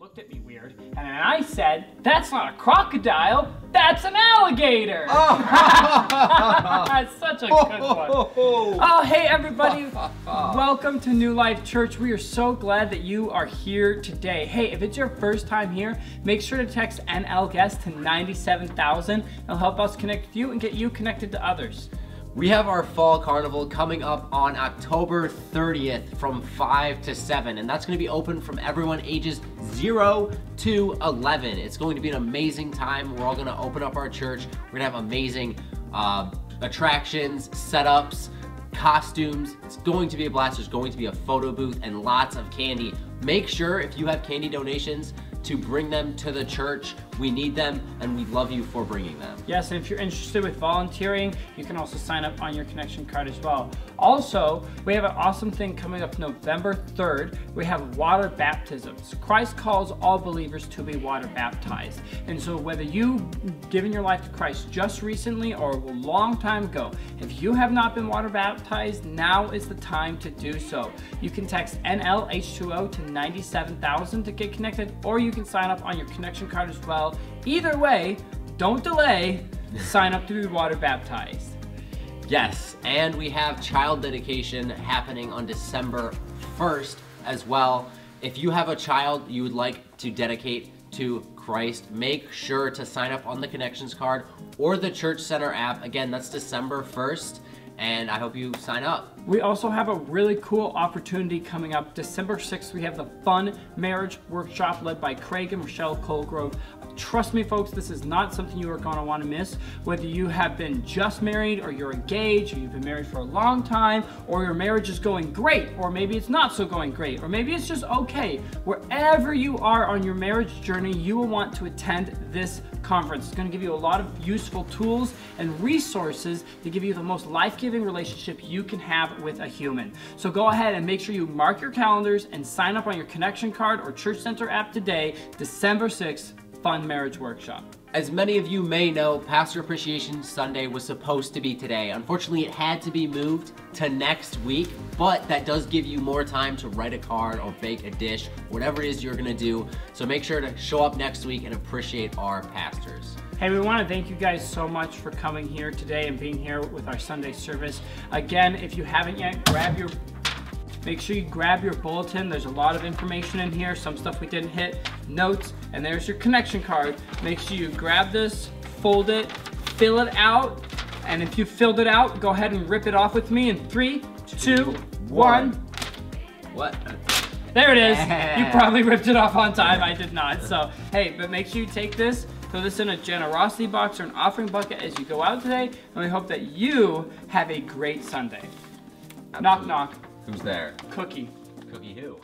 looked at me weird, and then I said, "That's not a crocodile, that's an alligator." Oh. That's such a good one. Oh, oh hey everybody! Welcome to New Life Church. We are so glad that you are here today. Hey, if it's your first time here, make sure to text NL Guest to 97,000. It'll help us connect with you and get you connected to others. We have our fall carnival coming up on October 30th from 5 to 7, and that's going to be open from everyone ages 0 to 11. It's going to be an amazing time. We're all going to open up our church. We're going to have amazing uh, attractions, setups, costumes. It's going to be a blast. There's going to be a photo booth and lots of candy. Make sure if you have candy donations to bring them to the church. We need them and we love you for bringing them. Yes, and if you're interested with volunteering, you can also sign up on your connection card as well. Also, we have an awesome thing coming up November 3rd. We have water baptisms. Christ calls all believers to be water baptized. And so whether you've given your life to Christ just recently or a long time ago, if you have not been water baptized, now is the time to do so. You can text NLH2O to 97,000 to get connected, or you can sign up on your connection card as well. Either way, don't delay, sign up to be water baptized. Yes, and we have child dedication happening on December 1st as well. If you have a child you would like to dedicate to Christ, make sure to sign up on the connections card or the Church Center app. Again, that's December 1st and I hope you sign up. We also have a really cool opportunity coming up. December 6th, we have the Fun Marriage Workshop led by Craig and Rochelle Colgrove. Trust me, folks, this is not something you are going to want to miss. Whether you have been just married, or you're engaged, or you've been married for a long time, or your marriage is going great, or maybe it's not so going great, or maybe it's just okay. Wherever you are on your marriage journey, you will want to attend this conference. It's going to give you a lot of useful tools and resources to give you the most life giving relationship you can have with a human. So go ahead and make sure you mark your calendars and sign up on your connection card or Church Center app today, December 6th, Fun Marriage Workshop. As many of you may know, Pastor Appreciation Sunday was supposed to be today. Unfortunately, it had to be moved to next week, but that does give you more time to write a card or bake a dish, whatever it is you're gonna do. So make sure to show up next week and appreciate our pastors. Hey, we want to thank you guys so much for coming here today and being here with our Sunday service. Again, if you haven't yet, grab your Make sure you grab your bulletin. There's a lot of information in here, some stuff we didn't hit, notes, and there's your connection card. Make sure you grab this, fold it, fill it out, and if you filled it out, go ahead and rip it off with me in three, two, one. What? There it is. You probably ripped it off on time. I did not. So, hey, but make sure you take this, throw this in a generosity box or an offering bucket as you go out today, and we hope that you have a great Sunday. Knock, knock. Who's there? Cookie. Cookie who?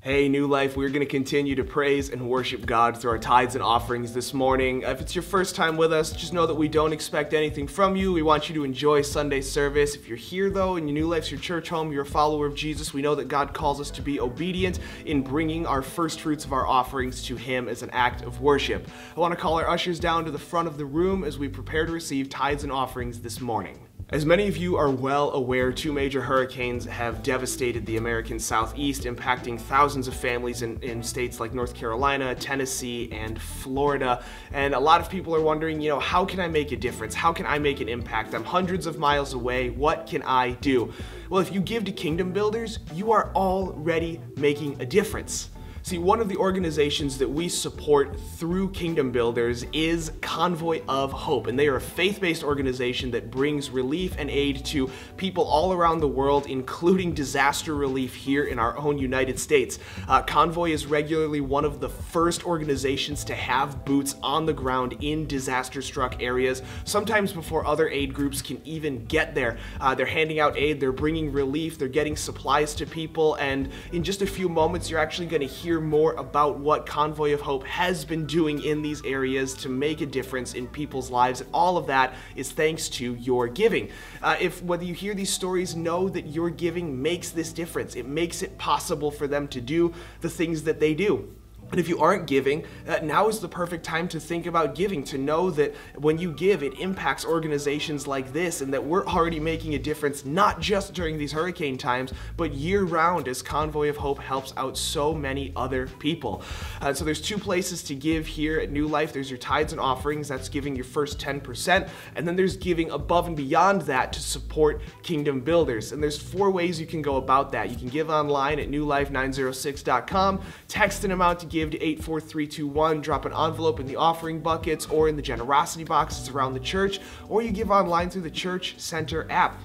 Hey, New Life, we're going to continue to praise and worship God through our tithes and offerings this morning. If it's your first time with us, just know that we don't expect anything from you. We want you to enjoy Sunday service. If you're here, though, and your New Life's your church home, you're a follower of Jesus, we know that God calls us to be obedient in bringing our first fruits of our offerings to Him as an act of worship. I want to call our ushers down to the front of the room as we prepare to receive tithes and offerings this morning. As many of you are well aware, two major hurricanes have devastated the American Southeast, impacting thousands of families in, in, states like North Carolina, Tennessee, and Florida. And a lot of people are wondering, you know, how can I make a difference? How can I make an impact? I'm hundreds of miles away. What can I do? Well, if you give to Kingdom Builders, you are already making a difference. See, one of the organizations that we support through Kingdom Builders is Convoy of Hope, and they are a faith-based organization that brings relief and aid to people all around the world, including disaster relief here in our own United States. Uh, Convoy is regularly one of the first organizations to have boots on the ground in disaster-struck areas, sometimes before other aid groups can even get there. Uh, they're handing out aid, they're bringing relief, they're getting supplies to people, and in just a few moments, you're actually going to hear hear more about what Convoy of Hope has been doing in these areas to make a difference in people's lives. And all of that is thanks to your giving. Uh, if whether you hear these stories, know that your giving makes this difference. It makes it possible for them to do the things that they do. And if you aren't giving, uh, now is the perfect time to think about giving, to know that when you give, it impacts organizations like this, and that we're already making a difference, not just during these hurricane times, but year round as Convoy of Hope helps out so many other people. Uh, so there's two places to give here at New Life there's your tithes and offerings, that's giving your first 10%, and then there's giving above and beyond that to support kingdom builders. And there's four ways you can go about that. You can give online at newlife906.com, text an amount to give give to 84321, drop an envelope in the offering buckets or in the generosity boxes around the church, or you give online through the Church Center app.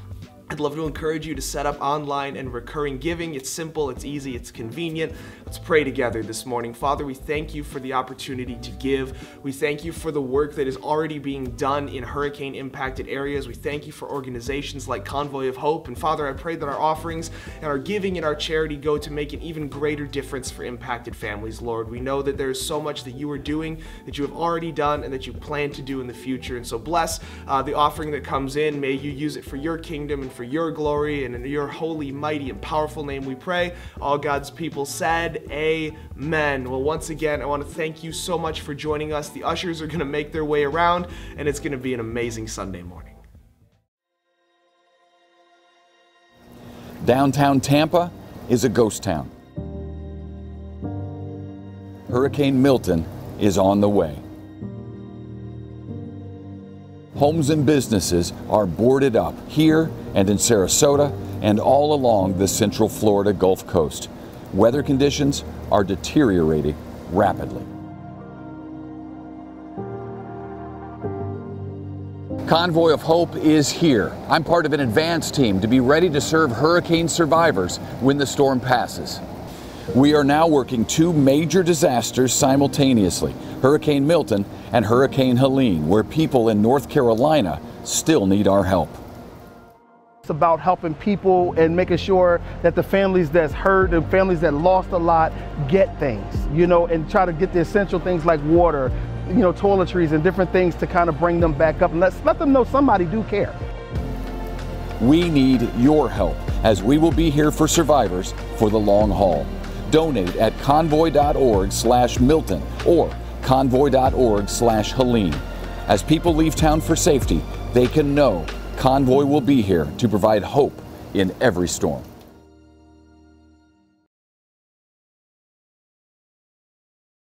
I'd love to encourage you to set up online and recurring giving. It's simple, it's easy, it's convenient. Let's pray together this morning. Father, we thank you for the opportunity to give. We thank you for the work that is already being done in hurricane impacted areas. We thank you for organizations like Convoy of Hope. And Father, I pray that our offerings and our giving and our charity go to make an even greater difference for impacted families, Lord. We know that there is so much that you are doing, that you have already done, and that you plan to do in the future. And so bless uh, the offering that comes in. May you use it for your kingdom and for your glory and in your holy, mighty, and powerful name we pray. All God's people said, Amen. Well, once again, I want to thank you so much for joining us. The ushers are going to make their way around, and it's going to be an amazing Sunday morning. Downtown Tampa is a ghost town. Hurricane Milton is on the way. Homes and businesses are boarded up here and in Sarasota and all along the central Florida Gulf Coast. Weather conditions are deteriorating rapidly. Convoy of Hope is here. I'm part of an advance team to be ready to serve hurricane survivors when the storm passes. We are now working two major disasters simultaneously Hurricane Milton and Hurricane Helene, where people in North Carolina still need our help. It's about helping people and making sure that the families that's hurt and families that lost a lot get things, you know, and try to get the essential things like water, you know, toiletries and different things to kind of bring them back up and let, let them know somebody do care. We need your help as we will be here for survivors for the long haul. Donate at convoy.org slash Milton or convoy.org slash Helene. As people leave town for safety, they can know Convoy will be here to provide hope in every storm.